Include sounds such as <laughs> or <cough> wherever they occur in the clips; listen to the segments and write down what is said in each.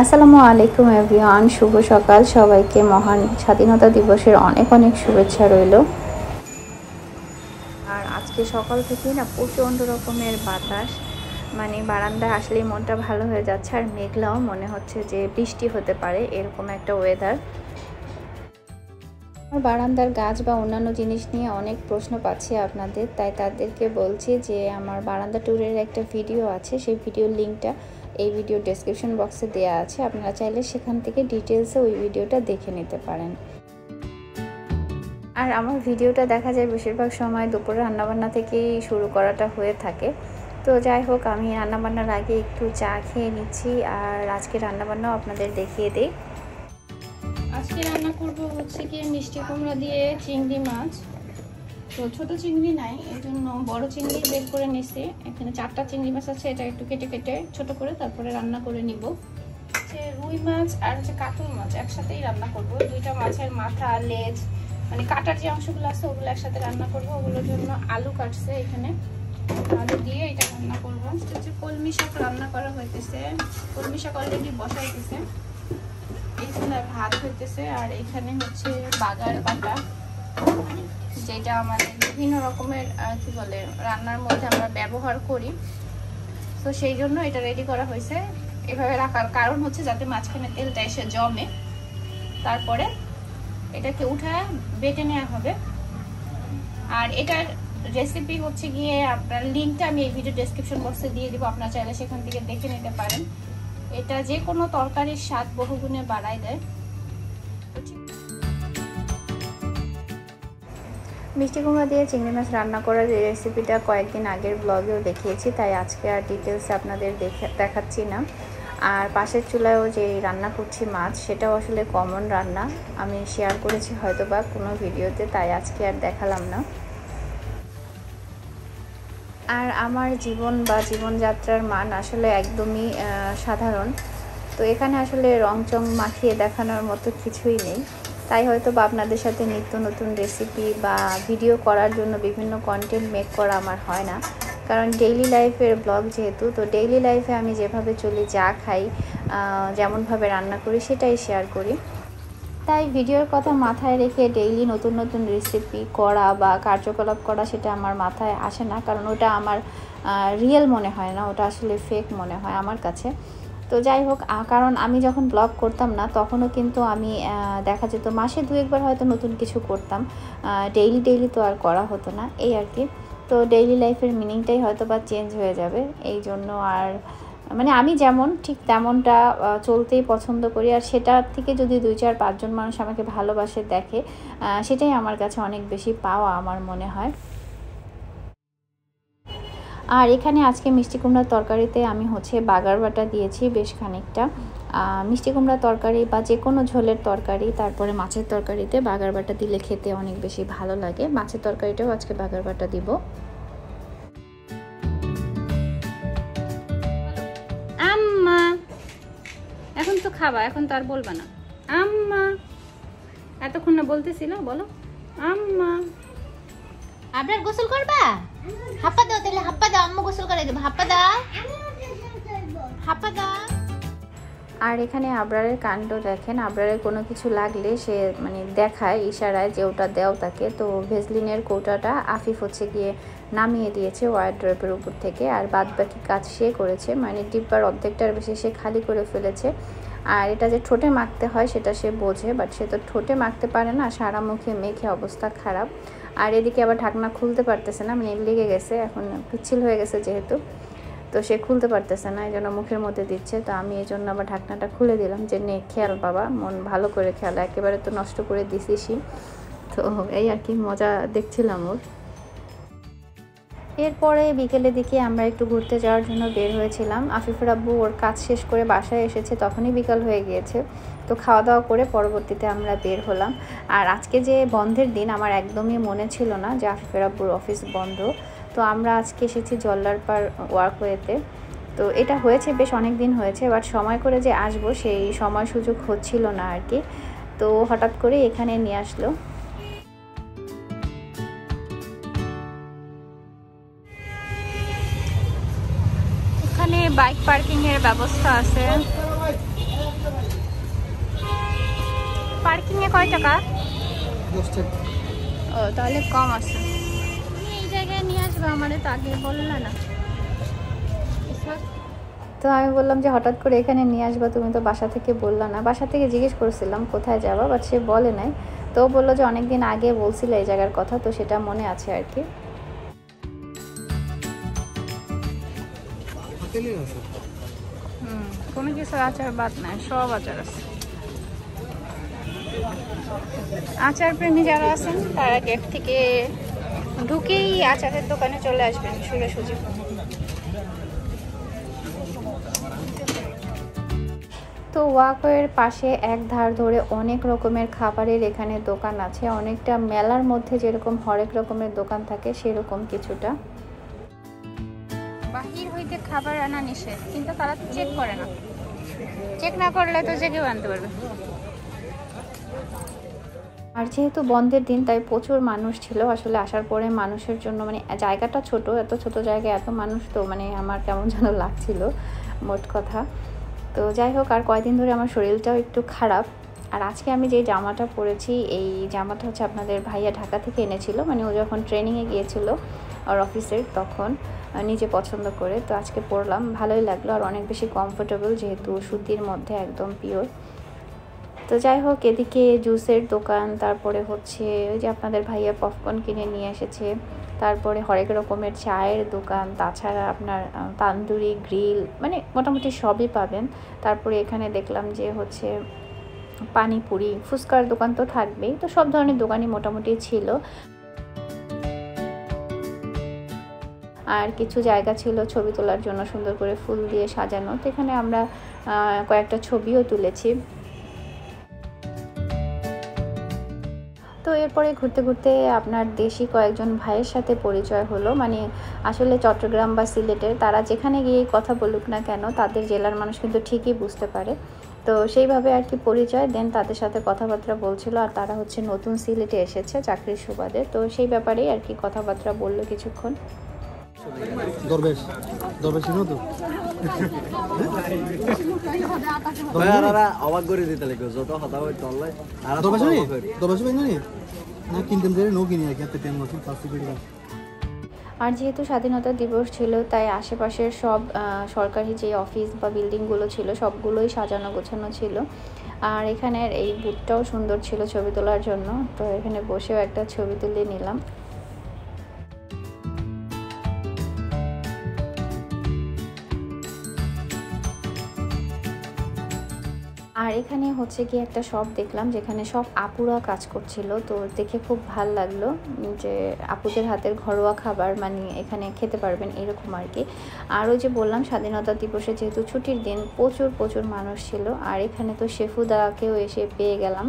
আসসালামু আলাইকুম এভরিওয়ান শুভ সকাল। সবাইকে মহান স্বাধীনতা দিবসের অনেক অনেক শুভেচ্ছা রইল। আর আজকে সকাল থেকেই না প্রচণ্ড রকমের বাতাস। মানে বারান্দায় আসলেই মনটা ভালো হয়ে যাচ্ছে, আর মেঘলাও মনে হচ্ছে যে বৃষ্টি হতে পারে এরকম একটা ওয়েদার আমার বারান্দার গাছ বা অন্যান্য জিনিস নিয়ে অনেক প্রশ্ন পাচ্ছি আপনাদের, তাই তাদেরকে বলছি যে আমার বারান্দা ট্যুরের একটা ভিডিও আছে, সেই ভিডিওর লিঙ্কটা এই ভিডিও ডেসক্রিপশন বক্সে দেওয়া আছে। আপনারা চাইলে সেখান থেকে ডিটেলসে ওই ভিডিওটা দেখে নিতে পারেন। আর আমার ভিডিওটা দেখা যায় বেশিরভাগ সময় দুপুরে রান্নাবান্না থেকেই শুরু করাটা হয়ে থাকে। তো যাই হোক, আমি রান্নাবান্নার আগে একটু চা খেয়ে নিচ্ছি আর আজকে রান্নাবান্নাও আপনাদের দেখিয়ে দিই। আজকে রান্না করব হচ্ছে কি মিষ্টি কুমড়া দিয়ে চিংড়ি মাছ। তো ছোট চিংড়ি নাই, এই জন্য বড় চিংড়ি বের করে নিছি। এখানে চারটা চিংড়ি মাছ আছে, এটা একটু কেটে কেটে ছোট করে তারপরে রান্না করে নিব। হচ্ছে রুই মাছ আর হচ্ছে কাতল মাছ, একসাথেই রান্না করব। দুইটা মাছের মাথা, লেজ মানে কাটার যে অংশগুলো আছে, ওগুলো একসাথে রান্না করব। ওগুলোর জন্য আলু কাটছে এখানে। আলু দিয়ে এটা রান্না করব। হচ্ছে কলমি শাক রান্না করা হইতেছে। কলমি শাক অলরেডি বসাইতেছে এইখানে ভাত হইতেছে। আর এখানে হচ্ছে বাগার বাটা। যেটা আমাদের বিভিন্ন রকমের কি বলে, রান্নার মধ্যে আমরা ব্যবহার করি। তো সেই জন্য এটা রেডি করা হয়েছে। এভাবে রাখার কারণ হচ্ছে যাতে মাঝখানে তেলটা এসে জমে। তারপরে এটাকে উঠায় বেটে নেওয়া হবে। আর এটার রেসিপি হচ্ছে গিয়ে আপনার লিঙ্কটা আমি এই ভিডিও ডেসক্রিপশন বক্সে দিয়ে দিব। আপনারা চাইলে সেখান থেকে দেখে নিতে পারেন। এটা যে কোনো তরকারির স্বাদ বহুগুণে বাড়ায় দেয়। মিষ্টি কুমড়া দিয়ে চিংড়ি মাছ রান্না করার এই রেসিপিটা কয়েকদিন আগের ব্লগেও দেখিয়েছি, তাই আজকে আর ডিটেলস আপনাদের দেখে, দেখাচ্ছি না। আর পাশের চুলায়ও যে রান্না করছি মাছ, সেটাও আসলে কমন রান্না। আমি শেয়ার করেছি হয়তো বা কোনো ভিডিওতে, তাই আজকে আর দেখালাম না। আর আমার জীবন বা জীবনযাত্রার মান আসলে একদমই সাধারণ। তো এখানে আসলে রংচং মাখিয়ে দেখানোর মতো কিছুই নেই। তাই হয়তো বা আপনাদের সাথে নিত্য নতুন রেসিপি বা ভিডিও করার জন্য বিভিন্ন কন্টেন্ট মেক করা আমার হয় না। কারণ ডেইলি লাইফের ব্লগ যেহেতু, তো ডেইলি লাইফে আমি যেভাবে চলি, যা খাই যেমনভাবে রান্না করি, সেটাই শেয়ার করি। তাই ভিডিওর কথা মাথায় রেখে ডেইলি নতুন নতুন রেসিপি করা বা কার্যকলাপ করা সেটা আমার মাথায় আসে না। কারণ ওটা আমার রিয়েল মনে হয় না, ওটা আসলে ফেক মনে হয় আমার কাছে। তো যাই হোক কারণ আমি যখন ব্লগ করতাম না, তখনও কিন্তু আমি দেখা যেত মাসে দু একবার হয়তো নতুন কিছু করতাম। ডেইলি ডেইলি তো আর করা হতো না, এই আর কি। তো ডেইলি লাইফের মিনিংটাই হয়তো বা চেঞ্জ হয়ে যাবে, এই জন্য আর মানে আমি যেমন, ঠিক তেমনটা চলতেই পছন্দ করি। আর সেটার থেকে যদি দুই চার, পাঁচজন মানুষ আমাকে ভালোবাসে, দেখে সেটাই আমার কাছে অনেক বেশি পাওয়া আমার মনে হয়। আর এখানে আজকে মিষ্টি কুমড়ার তরকারিতে আমি হচ্ছে বাগার বাটা দিয়েছি বেশ খানিকটা। মিষ্টি কুমড়ার তরকারি বা যে কোনো ঝোলের তরকারি তারপরে মাছের তরকারিতে বাগার বাটা দিলে খেতে অনেক বেশি ভালো লাগে। মাছের তরকারিটাও আজকে বাগার বাটা দিব। আম্মা এখন তো খাবা এখন তো আর বলবা না। আম্মা এতক্ষণ না বলতেছিল বলো। আম্মা। আপনার গোসল করবা? তাহলে আম্মু গোসল করে দেবো আর এখানে আবরারের কাণ্ড দেখেন, আবরারের কোনো কিছু লাগলে সে মানে দেখায়, ইশারায় যে ওটা দেও তাকে। তো ভেজলিনের কৌটাটা আফিফ হচ্ছে গিয়ে নামিয়ে দিয়েছে ওয়ারড্রপের উপর থেকে, আর বাদ বাকি কাজ সে করেছে। মানে ডিব্বার অর্ধেকটার বেশি সে খালি করে ফেলেছে। আর এটা যে ঠোঁটে মাখতে হয় সেটা সে বোঝে বাট সে তো ঠোঁটে মাখতে পারে না সারা মুখে মেখে অবস্থা খারাপ। আর এদিকে আবার ঢাকনা খুলতে পারতেছে না মানে লেগে গেছে, এখন পিচ্ছিল হয়ে গেছে যেহেতু, তো সে খুলতে পারতেছে না এই জন্য মুখের মধ্যে দিচ্ছে, তো আমি এই জন্য আবার ঢাকনাটা খুলে দিলাম যে, নে, খেয়াল বাবা, মন ভালো করে খেয়াল, একেবারে তো নষ্ট করে দিছিসই। তো এই আর কি, মজা দেখছিলাম ওর। এরপরে বিকেলে দিকে আমরা একটু ঘুরতে যাওয়ার জন্য বের হয়েছিলাম। আফিফুর আব্বু ওর কাজ শেষ করে বাসায় এসেছে, তখনই বিকাল হয়ে গিয়েছে। তো খাওয়া দাওয়া করে পরবর্তীতে আমরা বের হলাম। আর আজকে যে বন্ধের দিন, আমার একদমই মনে ছিল না যে আফিফুর আব্বুর অফিস বন্ধ। তো আমরা আজকে এসেছি জল্লার পার ওয়ার্কওয়েতে। তো এটা হয়েছে, বেশ অনেক দিন হয়েছে, বাট সময় করে যে আসব সেই সময় সুযোগ হচ্ছিল না আর কি। তো হঠাৎ করে এখানে নিয়ে আসলো। বাইক পার্কিং এর ব্যবস্থা আছে। পার্কিং এ কয় টাকা? ও তাহলে কম আছে। তুমি এই জায়গায় নিয়ে আসবে আমার তো আগে বললে না। তো আমি বললাম যে হঠাৎ করে এখানে নিয়ে আসবা তুমি তো বাসা থেকে বললা না। বাসা থেকে জিজ্ঞেস করেছিলাম কোথায় যাবা বাট সে বলে নাই। তো বলল যে অনেকদিন আগে বলছিল এই জায়গার কথা তো সেটা মনে আছে আর কি। হুম, কোনো কিছু আচার বাদ নাই, সব আচার আছে। আচার প্রেমী যারা আছেন, তারা গেট থেকে ঢুকেই আচারের দোকানে চলে আসবেন সুরে সুযোগ তো ওয়াকওয়ের পাশে এক ধার ধরে অনেক রকমের খাবারের এখানে দোকান আছে। অনেকটা মেলার মধ্যে যেরকম হরেক রকমের দোকান থাকে, সেরকম কিছুটা। বাহির হইতে খাবার আনা নিষেধ, কিন্তু তারা চেক করে না। চেক না করলে তো যে কেউ আনতে পারবে। আর যেহেতু বন্ধের দিন, তাই প্রচুর মানুষ ছিল। আসলে আসার পরে মানুষের জন্য মানে জায়গাটা ছোট, এত ছোট জায়গায় এত মানুষ, তো মানে আমার কেমন যেন লাগছিল, মোট কথা। তো যাই হোক, আর কয়দিন ধরে আমার শরীরটাও একটু খারাপ। আর আজকে আমি যে জামাটা পরেছি, এই জামাটা হচ্ছে আপনাদের ভাইয়া ঢাকা থেকে এনেছিল। মানে ও যখন ট্রেনিংয়ে গিয়েছিল আর অফিসের তখন। নিজে পছন্দ করে। তো আজকে পরলাম, ভালোই লাগল আর অনেক বেশি কমফোর্টেবল যেহেতু সুতির মধ্যে একদম পিওর তো যাই হোক, এদিকে জুসের দোকান, তারপরে হচ্ছে ওই যে আপনাদের ভাইয়া পপকর্ন কিনে নিয়ে এসেছে। তারপরে হরেক রকমের চায়ের দোকান, তাছাড়া আপনার তান্দুরি গ্রিল মানে মোটামুটি সবই পাবেন। তারপরে এখানে দেখলাম যে হচ্ছে পানিপুরি, ফুচকার দোকান তো থাকবেই। তো সব ধরনের দোকানই মোটামুটি ছিল। আর কিছু জায়গা ছিল ছবি তোলার জন্য সুন্দর করে ফুল দিয়ে সাজানো। তো এখানে আমরা কয়েকটা ছবিও তুলেছি। তো এরপরে ঘুরতে ঘুরতে আপনার দেশি কয়েকজন ভাইয়ের সাথে পরিচয় হলো। মানে আসলে চট্টগ্রাম বা সিলেটের তারা যেখানে গিয়ে কথা বলুক না কেন, তাদের জেলার মানুষ কিন্তু ঠিকই বুঝতে পারে। তো সেইভাবে আর কি পরিচয়, দেন তাদের সাথে কথাবার্তা বলছিল আর তারা হচ্ছে নতুন সিলেটে এসেছে চাকরির সুবাদে। তো সেই ব্যাপারেই আর কি কথাবার্তা বলল কিছুক্ষণ। দরবেশ। দরবেশ চিনো তো? আর আর অবাক করে দিতে লাগবে যত কথা হই তললে দরবেশ দরবেশ ভাই না কিনতেন যে নো কিনি আর কি এত আছে কাছে করে। আর যেহেতু স্বাধীনতা দিবস ছিল তাই আশেপাশের সব আহ, সরকারি যে অফিস বা বিল্ডিংগুলো ছিল সবগুলোই সাজানো গোছানো ছিল। আর এখানের এই বুথটাও সুন্দর ছিল ছবি তোলার জন্য। তো এখানে বসেও একটা ছবি তুলে নিলাম। আর এখানে হচ্ছে কি একটা শপ দেখলাম, যেখানে সব আপুরা কাজ করছিল। তো দেখে খুব ভালো লাগল যে আপুদের হাতের ঘরোয়া খাবার মানে এখানে খেতে পারবেন এরকম আর কি। আর ওই যে বললাম, স্বাধীনতা দিবসে যেহেতু ছুটির দিন, প্রচুর প্রচুর মানুষ ছিল। আর এখানে তো শেফু দাদাকেও এসে পেয়ে গেলাম।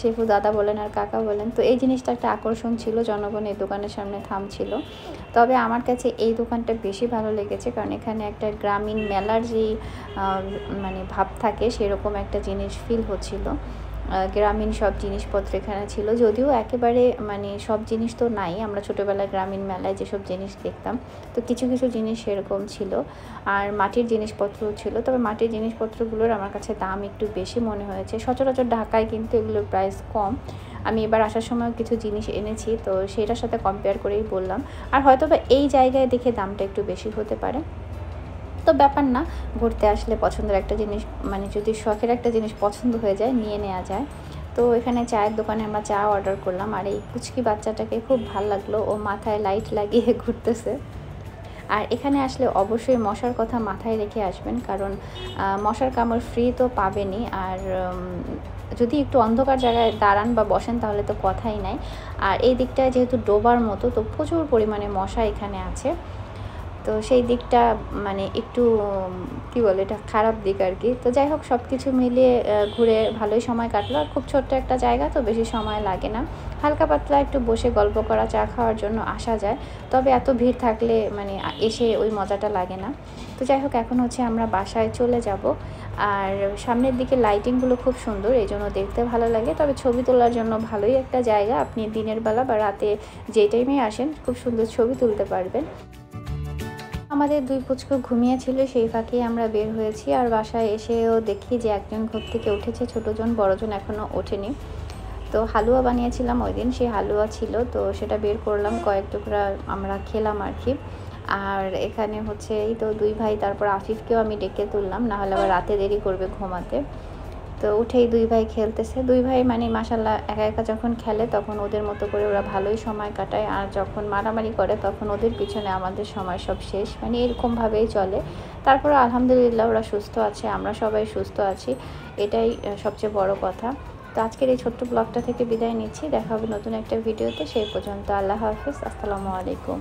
শেফু দাদা বলেন আর কাকা বলেন। তো এই জিনিসটা একটা আকর্ষণ ছিল, জনগণ এই দোকানের সামনে থামছিল। তবে আমার কাছে এই দোকানটা বেশি ভালো লেগেছে, কারণ এখানে একটা গ্রামীণ মেলার যেই মানে ভাব থাকে, সেরকম একটা জিনিস ফিল হচ্ছিল। গ্রামীণ সব জিনিসপত্র এখানে ছিল। যদিও একেবারে মানে সব জিনিস তো নাই। আমরা ছোটোবেলায় গ্রামীণ মেলায় যেসব জিনিস দেখতাম, তো কিছু কিছু জিনিস সেরকম ছিল। আর মাটির জিনিসপত্রও ছিল। তবে মাটির জিনিসপত্রগুলোর আমার কাছে দাম একটু বেশি মনে হয়েছে। সচরাচর ঢাকায় কিন্তু এগুলোর প্রাইস কম। আমি এবার আসার সময় কিছু জিনিস এনেছি, তো সেটার সাথে কম্পেয়ার করেই বললাম। আর হয়তো বা এই জায়গায় দেখে দামটা একটু বেশি হতে পারে। তো ব্যাপার না, ঘুরতে আসলে পছন্দের একটা জিনিস মানে যদি শখের একটা জিনিস পছন্দ হয়ে যায়, নিয়ে নেওয়া যায়। তো এখানে চায়ের দোকানে আমরা চা অর্ডার করলাম, আর এই কুচকি বাচ্চাটাকে খুব ভালো লাগল, ও মাথায় লাইট লাগিয়ে <laughs> ঘুরতেছে। আর এখানে আসলে অবশ্যই মশার কথা মাথায় রেখে আসবেন, কারণ মশার কামড় ফ্রি তো পাবেনই, আর যদি একটু অন্ধকার জায়গায় দাঁড়ান বা বসেন, তাহলে তো কথাই নাই। আর এই দিকটায় যেহেতু ডোবার মতো, তো প্রচুর পরিমাণে মশা এখানে আছে। তো সেই দিকটা মানে একটু, কি বলে, এটা খারাপ দিক আর কি। তো যাই হোক সব কিছু মিলিয়ে ঘুরে ভালোই সময় কাটলো। আর খুব ছোট্ট একটা জায়গা, তো বেশি সময় লাগে না। হালকা পাতলা একটু বসে গল্প করা, চা খাওয়ার জন্য আসা যায়। তবে এত ভিড় থাকলে মানে এসে ওই মজাটা লাগে না। তো যাই হোক, এখন হচ্ছে আমরা বাসায় চলে যাব। আর সামনের দিকে লাইটিংগুলো খুব সুন্দর, এই জন্য দেখতে ভালো লাগে। তবে ছবি তোলার জন্য ভালোই একটা জায়গা। আপনি দিনের বেলা বা রাতে যে টাইমে আসেন, খুব সুন্দর ছবি তুলতে পারবেন। আমাদের দুই পুচকু ঘুমিয়েছিল, সেই ফাঁকেই আমরা বের হয়েছি আর বাসায় এসেও দেখি যে একজন ঘর থেকে উঠেছে ছোটোজন বড়জন এখনও ওঠেনি। তো হালুয়া বানিয়েছিলাম ওই দিন সেই হালুয়া ছিল, তো সেটা বের করলাম, কয়েক টুকরা আমরা খেলাম আর কি। আর এখানে হচ্ছে এই তো দুই ভাই, তারপর আফিফকেও আমি ডেকে তুললাম, নাহলে আবার রাতে দেরি করবে ঘুমাতে। তো উঠেই দুই ভাই খেলতেছে। দুই ভাই মানে মাসাল্লাহ একা একা যখন খেলে তখন ওদের মতো করে ওরা ভালোই সময় কাটায়। আর যখন মারামারি করে তখন ওদের পিছনে আমাদের সময় সব শেষ। মানে এরকমভাবেই চলে। তারপরে আলহামদুলিল্লাহ ওরা সুস্থ আছে, আমরা সবাই সুস্থ আছি। এটাই সবচেয়ে বড় কথা। তো আজকের এই ছোট্ট ব্লগটা থেকে বিদায় নিচ্ছি। দেখা হবে নতুন একটা ভিডিওতে। সেই পর্যন্ত আল্লাহ হাফিজ। আসসালামু আলাইকুম।